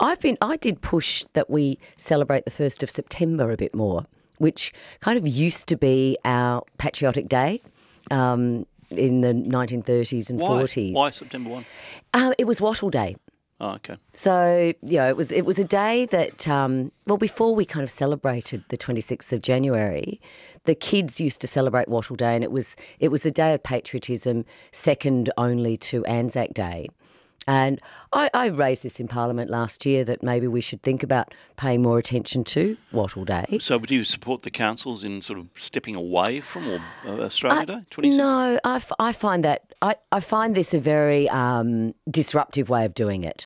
I've been, I did push that we celebrate the 1st of September a bit more, which kind of used to be our patriotic day. Um, in the 1930s and Why? 40s. Why September 1? Uh, it was Wattle Day. Oh, okay. So you know, it was it was a day that um, well before we kind of celebrated the 26th of January, the kids used to celebrate Wattle Day, and it was it was a day of patriotism, second only to Anzac Day. And I, I raised this in Parliament last year that maybe we should think about paying more attention to Wattle Day. So, do you support the councils in sort of stepping away from or, uh, Australia Day? 26th? No, I, f- I find that I, I find this a very um, disruptive way of doing it.